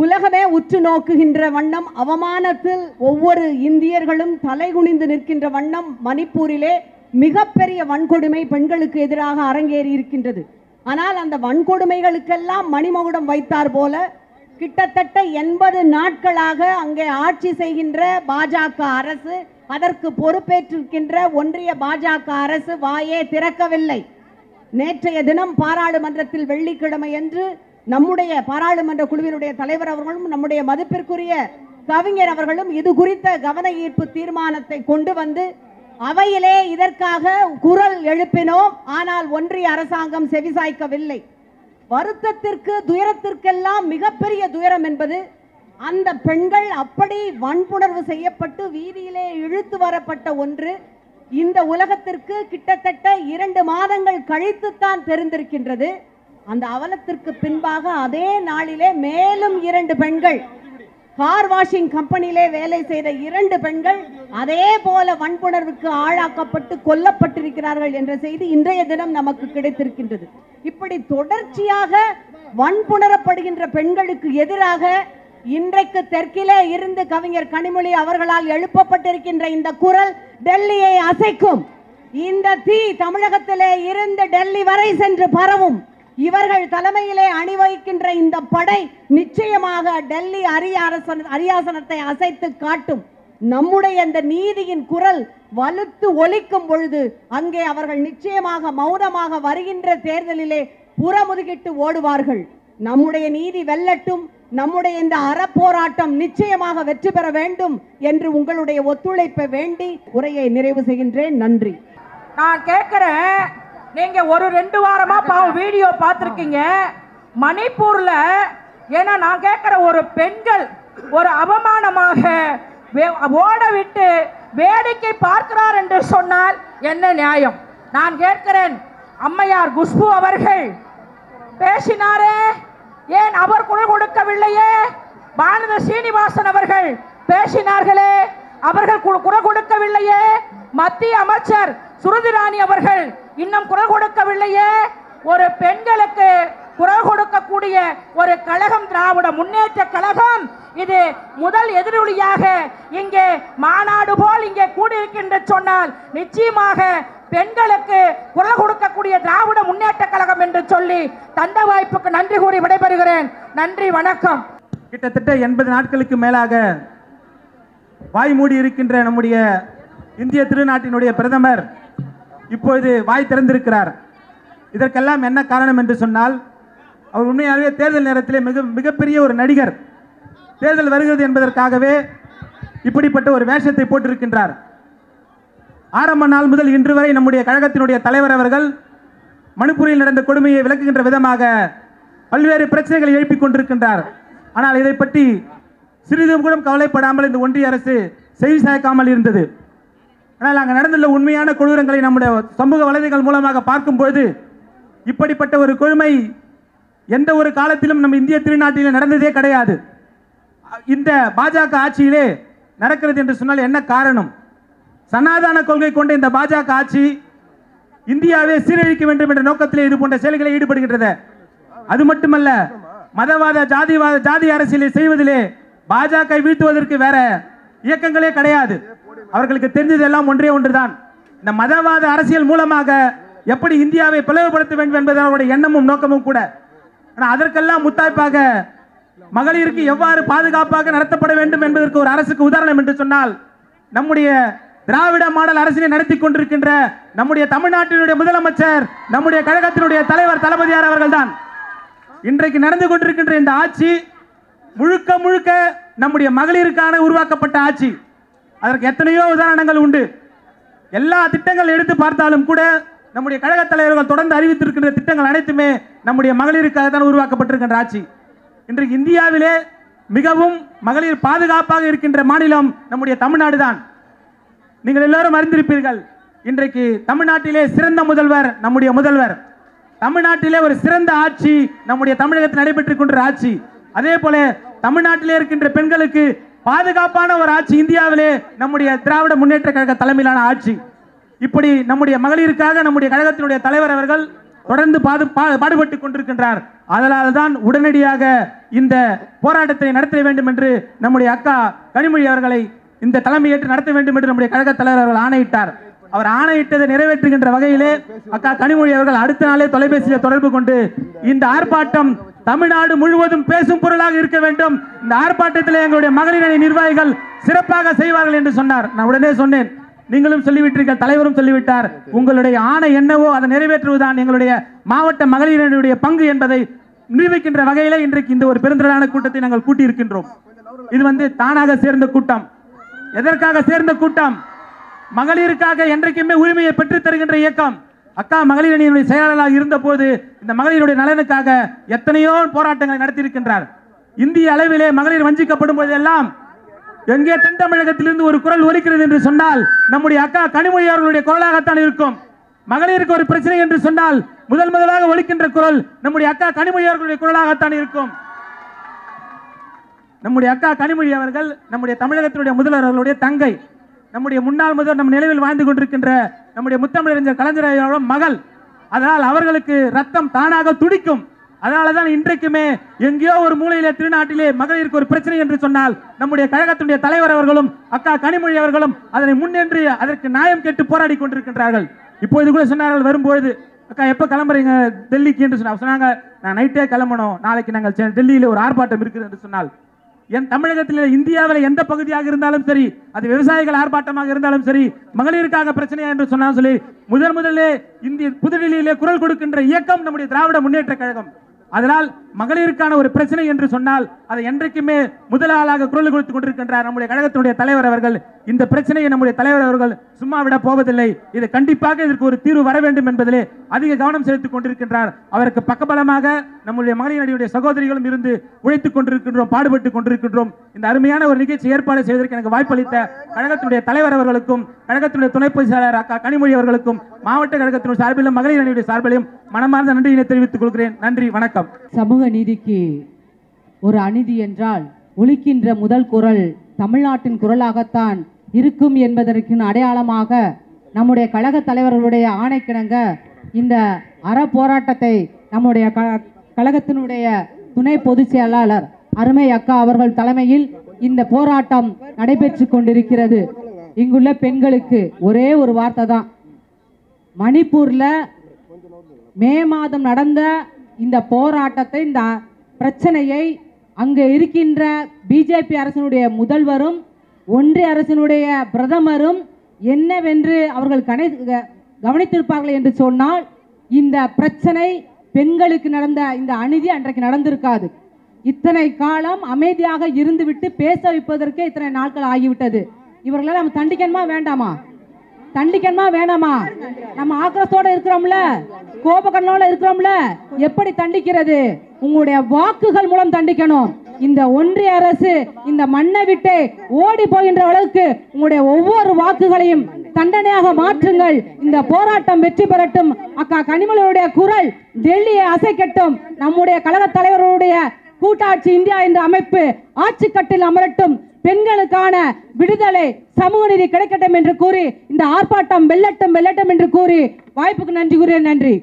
உலகமே உற்று நோக்குகின்ற வண்ணம் அவமானத்தில் ஒவ்வொரு இந்தியர்களும் தலைகுனிந்து நிற்கின்ற வண்ணம் மணிப்பூரிலே மிகப்பெரிய வன்கொடுமை பெண்களுக்கு எதிராக அரங்கேறி இருக்கின்றது. ஆனால் அந்த வன்கொடுமைகளுக்கெல்லாம் மணிமகுடம் வைத்தார் போல கிட்டத்தட்ட எண்பது நாட்களாக அங்கே ஆட்சி செய்கின்ற பாஜக அரசு அதற்கு பொறுப்பேற்றிருக்கின்ற ஒன்றிய பாஜக அரசு வாயே திறக்கவில்லை. நேற்றைய தினம் பாராளுமன்றத்தில் வெள்ளிக்கிழமை என்று நம்முடைய பாராளுமன்ற குழுவினுடைய தலைவர் அவர்களும் நம்முடைய மதிப்பிற்குரிய கவிஞர் அவர்களும் இது குறித்த கவன ஈர்ப்பு தீர்மானத்தை கொண்டு வந்து அவையிலே இதற்காக குரல் எழுப்பினோம். ஆனால் ஒன்றிய அரசாங்கம் செவிசாய்க்கவில்லை. வருத்தத்திற்கு துயரத்திற்கெல்லாம் மிகப்பெரிய துயரம் என்பது அந்த பெண்கள் அப்படி வன்புணர்வு செய்யப்பட்டு வீதியிலே இழுத்து வரப்பட்ட ஒன்று. இந்த உலகத்திற்கு கிட்டத்தட்ட இரண்டு மாதங்கள் கழித்துத்தான் தெரிந்திருக்கின்றது. அந்த அவலத்திற்கு பின்பாக அதே நாளிலே மேலும் இரண்டு பெண்கள் கார் வாஷிங் கம்பெனியிலே வேலை செய்த இரண்டு பெண்கள் அதே போல வன்புணர்வுக்கு ஆளாக்கப்பட்டு கொல்லப்பட்டிருக்கிறார்கள் என்ற செய்தி இன்றைய தினம் நமக்கு கிடைத்திருக்கின்றது. இப்படி தொடர்ச்சியாக வன்புணரப்படுகின்ற பெண்களுக்கு எதிராக இன்றைக்கு தெற்கிலே இருந்து கவிஞர் கனிமொழி அவர்களால் எழுப்பப்பட்டிருக்கின்ற இந்த குரல் டெல்லியை அசைக்கும். இந்த தீ தமிழகத்திலே இருந்து டெல்லி வரை சென்று பரவும். இவர்கள் தலைமையிலே அணிவகிக்கின்ற இந்த படை நிச்சயமாக டெல்லி அரியாசன அரியாசனத்தை அசைத்து காட்டும். நம்முடைய இந்த நீதியின் குரல் வலுத்து ஒலிக்கும் பொழுது அங்கே அவர்கள் நிச்சயமாக மௌனமாக வருகின்ற தேர்தலிலே புறமுதுகிட்டு ஓடுவார்கள். நம்முடைய நீதி வெல்லட்டும் நம்முடைய இந்த அறப்போராட்டம் நிச்சயமாக வெற்றி பெற வேண்டும் என்று உங்களுடைய ஒத்துழைப்பை வேண்டி உரையை நிறைவு செய்கின்றேன். நன்றி. நான் கேட்கிறேன் நீங்க ஒரு ரெண்டு வாரமா பாவம் வீடியோ பார்த்துருக்கீங்க. மணிப்பூர்ல ஏன்னா நான் கேட்குற ஒரு பெண்கள் ஒரு அவமானமாக ஓட விட்டு வேடிக்கை பார்க்கிறார் என்று சொன்னால் என்ன நியாயம்? நான் கேட்கிறேன் அம்மையார் குஷ்பு அவர்கள் பேசினாரே ஏன் அவர் குரல் கொடுக்கவில்லையே? பாரத சீனிவாசன் அவர்கள் பேசினார்களே அவர்கள் குரல் கொடுக்கவில்லையே? மத்திய அமைச்சர் சுருதி ராணி அவர்கள் இன்னும் குரல் கொடுக்கவில்லையே. ஒரு பெண்களுக்கு குரல் கொடுக்கக்கூடிய ஒரு கழகம் திராவிட முன்னேற்ற கழகம். இது முதல் எதிரொலியாக இங்கே மாநாடு போல் இங்கே கூடியிருக்கின்ற சொன்னால் நிச்சயமாக பெண்களுக்கு குரல் கொடுக்கக்கூடிய திராவிட முன்னேற்ற கழகம் என்று சொல்லி தந்த வாய்ப்புக்கு நன்றி கூறி விடைபெறுகிறேன். நன்றி வணக்கம். கிட்டத்தட்ட எண்பது நாட்களுக்கு மேலாக வாய் மூடி இருக்கின்ற நம்முடைய இந்திய திருநாட்டினுடைய பிரதமர் இப்பொழுது வாய் திறந்திருக்கிறார். இதற்கெல்லாம் என்ன காரணம் என்று சொன்னால் அவர் உண்மையாகவே தேர்தல் நேரத்திலே மிக மிகப்பெரிய ஒரு நடிகர். தேர்தல் வருகிறது என்பதற்காகவே இப்படிப்பட்ட ஒரு வேஷத்தை போட்டிருக்கின்றார். ஆரம்ப நாள் முதல் இன்று வரை நம்முடைய கழகத்தினுடைய தலைவர் அவர்கள் மணிப்பூரில் நடந்த கொடுமையை விளக்குகின்ற விதமாக பல்வேறு பிரச்சனைகளை எழுப்பிக் கொண்டிருக்கின்றார். ஆனால் இதை பற்றி சிறிதும் கூட கவலைப்படாமல் இந்த ஒன்றிய அரசு செய்தி சாய்க்காமல் இருந்தது. ஆனால் அங்கே நடந்துள்ள உண்மையான கொடூரங்களை நம்முடைய சமூக வலைதளங்கள் மூலமாக பார்க்கும்பொழுது இப்படிப்பட்ட ஒரு கொடுமை எந்த ஒரு காலத்திலும் நம்ம இந்திய திருநாட்டில் நடந்ததே கிடையாது. இந்த பாஜக ஆட்சியிலே நடக்கிறது என்று சொன்னால் என்ன காரணம்? சனாதான கொள்கை கொண்ட இந்த பாஜக ஆட்சி இந்தியாவை சீரழிக்க வேண்டும் என்ற நோக்கத்திலே இது போன்ற செயல்களை ஈடுபடுகின்றது அது மட்டுமல்ல மதவாத ஜாதிவாத ஜாதி அரசியலை செய்வதிலே பாஜக வீழ்த்துவதற்கு வேற இயக்கங்களே கிடையாது. அவர்களுக்கு தெரிஞ்சதெல்லாம் ஒன்றே ஒன்றுதான். இந்த மதவாத அரசியல் மூலமாக எப்படி இந்தியாவை பிளவுபடுத்த வேண்டும் என்பது அவருடைய எண்ணமும் நோக்கமும் கூட. ஆனால் அதற்கெல்லாம் முத்தாய்ப்பாக மகளிருக்கு எவ்வாறு பாதுகாப்பாக நடத்தப்பட வேண்டும் என்பதற்கு ஒரு அரசுக்கு உதாரணம் என்று சொன்னால் நம்முடைய திராவிட மாடல் அரசினை நடத்தி கொண்டிருக்கின்ற நம்முடைய தமிழ்நாட்டினுடைய முதலமைச்சர் நம்முடைய கழகத்தினுடைய தலைவர் தளபதியார் அவர்கள்தான். இன்றைக்கு நடந்து கொண்டிருக்கின்ற இந்த ஆட்சி முழுக்க முழுக்க நம்முடைய மகளிருக்கான உருவாக்கப்பட்ட ஆட்சி. அதற்கு எத்தனையோ உதாரணங்கள் உண்டு. எல்லா திட்டங்கள் எடுத்து பார்த்தாலும் கூட நம்முடைய கழக தலைவர்கள் தொடர்ந்து அறிவித்திருக்கின்ற திட்டங்கள் அனைத்துமே நம்முடைய மகளிருக்காக தான் உருவாக்கப்பட்டிருக்கின்ற ஆட்சி. இன்றைக்கு இந்தியாவிலே மிகவும் மகளிர் பாதுகாப்பாக இருக்கின்ற மாநிலம் நம்முடைய தமிழ்நாடு தான். நீங்கள் எல்லோரும் அறிந்திருப்பீர்கள் இன்றைக்கு தமிழ்நாட்டிலே சிறந்த முதல்வர் நம்முடைய முதல்வர். தமிழ்நாட்டிலே ஒரு சிறந்த ஆட்சி நம்முடைய தமிழகத்தில் நடைபெற்றுக் கொண்ட ஆட்சி. அதே போல தமிழ்நாட்டிலே இருக்கின்ற பெண்களுக்கு பாதுகாப்பான ஒரு ஆட்சி இந்தியாவிலே நம்முடைய திராவிட முன்னேற்ற கழக தலைமையிலான ஆட்சி. இப்படி நம்முடைய மகளிருக்காக நம்முடைய கழகத்தினுடைய தலைவர் அவர்கள் தொடர்ந்து பாது பா- பாடுபட்டு கொண்டிருக்கின்றார். அதனால தான் உடனடியாக இந்த போராட்டத்தை நடத்த வேண்டும் என்று நம்முடைய அக்கா கனிமொழி அவர்களை இந்த தலைமையேற்று நடத்த வேண்டும் என்று நம்முடைய கழக தலைவர் அவர்கள் ஆணையிட்டார். அவர் ஆணையிட்டதை நிறைவேற்றுகின்ற வகையிலே அக்கா கனிமொழி அவர்கள் அடுத்த நாளே தொலைபேசியில் தொடர்பு கொண்டு இந்த ஆர்ப்பாட்டம் தமிழ்நாடு முழுவதும் பேசும் பொருளாக இருக்க வேண்டும். இந்த ஆர்ப்பாட்டத்தில் எங்களுடைய மகளிர் அணி நிர்வாகிகள் சிறப்பாக செய்வார்கள் என்று சொன்னார். நான் உடனே சொன்னேன். நீங்களும் சொல்லிவிட்டீர்கள் தலைவரும் சொல்லிவிட்டார். உங்களுடைய ஆணை என்னவோ அதை நிறைவேற்றுவதுதான் எங்களுடைய மாவட்ட மகளிரினுடைய பங்கு என்பதை நிரூபிக்கின்ற வகையிலே இன்றைக்கு இந்த ஒரு பெருந்திரளான கூட்டத்தை நாங்கள் கூட்டியிருக்கின்றோம். இது வந்து தானாக சேர்ந்த கூட்டம். எதற்காக சேர்ந்த கூட்டம்? மகளிருக்காக என்றைக்குமே உரிமையை பெற்றுத் தருகின்ற இயக்கம். அக்கா மகளிர் அணியினுடைய செயலாளராக இருந்த போது இந்த மகளிருடைய நலனுக்காக எத்தனையோ போராட்டங்களை நடத்தியிருக்கின்றார். இந்திய அளவிலே மகளிர் வஞ்சிக்கப்படும் போதெல்லாம் எங்கே தென் தமிழகத்திலிருந்து ஒரு குரல் ஒலிக்கிறது என்று சொன்னால் நம்முடைய அக்கா கனிமொழி அவர்களுடைய குரலாகத்தான் இருக்கும். மகளிருக்கு ஒரு பிரச்சனை என்று சொன்னால் முதல் முதலாக ஒலிக்கின்ற குரல் நம்முடைய அக்கா கனிமொழி அவர்களுடைய குரலாகத்தான் இருக்கும். நம்முடைய அக்கா கனிமொழி அவர்கள் நம்முடைய தமிழகத்தினுடைய முதல்வர் அவர்களுடைய தங்கை. நம்முடைய முன்னாள் முதல்வர் நம் நிலவில் வாழ்ந்து கொண்டிருக்கின்ற நம்முடைய முத்தமிழறிஞர் கலைஞரையோட மகள். அதனால் அவர்களுக்கு ரத்தம் தானாக துடிக்கும். அதனால தான் இன்றைக்குமே எங்கேயோ ஒரு மூலையிலே திருநாட்டிலே மகளிருக்கு ஒரு பிரச்சனை என்று சொன்னால் நம்முடைய கழகத்தினுடைய தலைவர் அவர்களும் அக்கா கனிமொழி அவர்களும் அதனை முன்னின்று அதற்கு நியாயம் கேட்டு போராடி கொண்டிருக்கின்றார்கள். இப்போது கூட சொன்னார்கள் வரும்பொழுது அக்கா எப்போ கிளம்புறீங்க டெல்லிக்கு? என்று சொன்னாங்க சொன்னாங்க நான் நைட்டே கிளம்பணும். நாளைக்கு நாங்கள் டெல்லியில் ஒரு ஆர்ப்பாட்டம் இருக்குது என்று சொன்னால் என் தமிழகத்தில் இந்தியாவில் எந்த பகுதியாக இருந்தாலும் சரி அது விவசாயிகள் ஆர்ப்பாட்டமாக இருந்தாலும் சரி மகளிருக்காக பிரச்சனையா என்று சொன்னாலும் சொல்லி முதன் முதலே இந்திய புதுடெல்லியிலே குரல் கொடுக்கின்ற இயக்கம் நம்முடைய திராவிட முன்னேற்ற கழகம். அதனால் மகளிருக்கான ஒரு பிரச்சனை என்று சொன்னால் அதை என்றைக்குமே முதலாளாக குரல் கொடுத்துக் கொண்டிருக்கின்றார் நம்முடைய கழகத்தினுடைய தலைவர் அவர்கள். இந்த பிரச்சனையை நம்முடைய தலைவர் அவர்கள் சும்மா விட போவதில்லை. இது கண்டிப்பாக இதற்கு ஒரு தீர்வு வர வேண்டும் என்பதிலே அதிக கவனம் செலுத்திக் கொண்டிருக்கின்றார். அவருக்கு பக்கபலமாக நம்முடைய மகளிர் அணியுடைய சகோதரிகளும் இருந்து உழைத்துக் கொண்டிருக்கின்றோம் பாடுபட்டுக் கொண்டிருக்கின்றோம். இந்த அருமையான ஒரு நிகழ்ச்சி ஏற்பாடு செய்வதற்கு எனக்கு வாய்ப்பளித்த கழகத்தினுடைய தலைவர் அவர்களுக்கும் கழகத்தினுடைய துணை பொதுச் அக்கா கனிமொழி அவர்களுக்கும் மாவட்ட கழகத்தினுடைய சார்பிலும் மகளிர் அணியுடைய சார்பிலும் மனமார்ந்த நன்றியினை தெரிவித்துக் கொள்கிறேன். நன்றி வணக்கம். சமூக நீதிக்கு ஒரு அநீதி என்றால் ஒலிக்கின்ற முதல் குரல் தமிழ்நாட்டின் குரலாகத்தான் இருக்கும் என்பதற்கு அடையாளமாக நம்முடைய கழக தலைவர்களுடைய ஆணைக்கிணங்க இந்த அற போராட்டத்தை நம்முடைய க கழகத்தினுடைய துணை பொதுச் செயலாளர் அருமை அக்கா அவர்கள் தலைமையில் இந்த போராட்டம் நடைபெற்று கொண்டிருக்கிறது. இங்குள்ள பெண்களுக்கு ஒரே ஒரு வார்த்தை தான். மணிப்பூர்ல மே மாதம் நடந்த இந்த போராட்டத்தை இந்த பிரச்சனையை அங்கே இருக்கின்ற பிஜேபி அரசனுடைய முதல்வரும் ஒன்றிய அரசினுடைய பிரதமரும் என்னவென்று அவர்கள் கணை க- கவனித்திருப்பார்கள் என்று சொன்னால் இந்த பிரச்சனை பெண்களுக்கு நடந்த இந்த அநீதி அன்றைக்கு நடந்திருக்காது. இத்தனை காலம் அமைதியாக இருந்துவிட்டு பேச வைப்பதற்கே இத்தனை நாட்கள் ஆகிவிட்டது. இவர்களை நம்ம தண்டிக்கணுமா வேண்டாமா? தண்டிக்கணுமா வேணாமா? நம்ம ஆக்கிரசோட இருக்கிறோம்ல கோபக்கண்ணோட இருக்கிறோம்ல எப்படி தண்டிக்கிறது? உங்களுடைய வாக்குகள் மூலம் தண்டிக்கணும். இந்த ஒன்றிய அரசு இந்த மண்ணை விட்டு ஓடி போகின்ற அளவுக்கு உங்களுடைய ஒவ்வொரு வாக்குகளையும் தண்டனையாக மாற்றுங்கள். இந்த போராட்டம் வெற்றி பெறட்டும். அக்கா கனிமொழியுடைய குரல் டெல்லியை அசைக்கட்டும். நம்முடைய கழக தலைவருடைய கூட்டாட்சி இந்தியா என்ற அமைப்பு ஆட்சி கட்டில் அமரட்டும். பெண்களுக்கான விடுதலை சமூக நீதி கிடைக்கட்டும் என்று கூறி இந்த ஆர்ப்பாட்டம் வெல்லட்டும் வெல்லட்டும் என்று கூறி வாய்ப்புக்கு நன்றி கூறிய நன்றி.